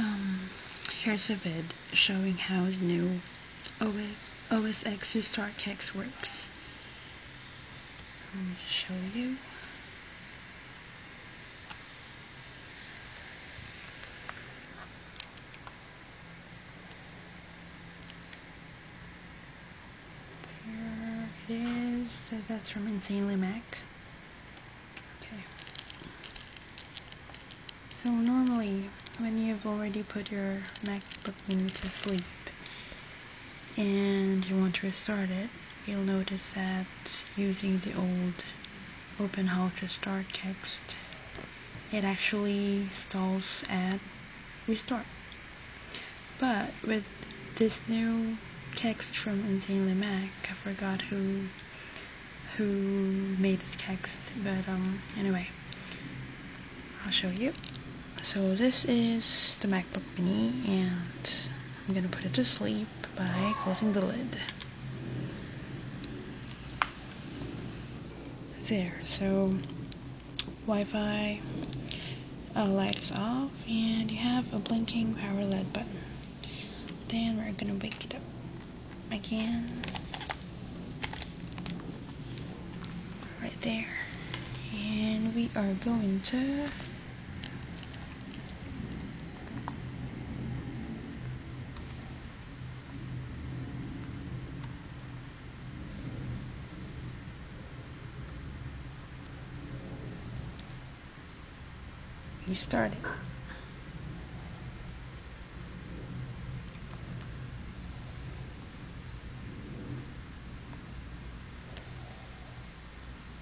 Um, here's a vid showing how the new OS X Restart kext works. Let me show you. There it is. So that's from InsanelyMac. So normally, when you've already put your MacBook Mini to sleep and you want to restart it, you'll notice that using the old open how to start text, it actually stalls at restart. But with this new kext from InsanelyMac, I forgot who who made this kext, but um anyway, I'll show you. So this is the MacBook Mini and I'm gonna put it to sleep by closing the lid. There, so Wi-Fi uh, light is off and you have a blinking power LED button. Then we're gonna wake it up again. Right there. And we are going to you started.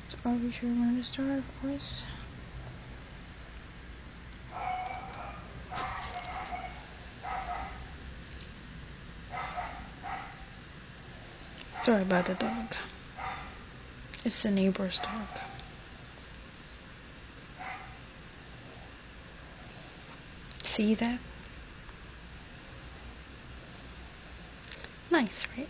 So are we sure to start, of course? Sorry about the dog. It's the neighbor's dog. See there. Nice, right?